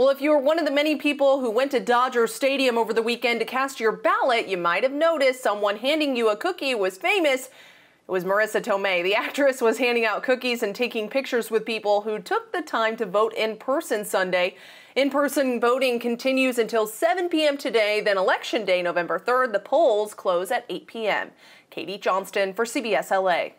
Well, if you were one of the many people who went to Dodger Stadium over the weekend to cast your ballot, you might have noticed someone handing you a cookie was famous. It was Marisa Tomei. The actress was handing out cookies and taking pictures with people who took the time to vote in person Sunday. In person voting continues until 7 p.m. today, then Election Day, November 3rd. The polls close at 8 p.m. Katie Johnston for CBS LA.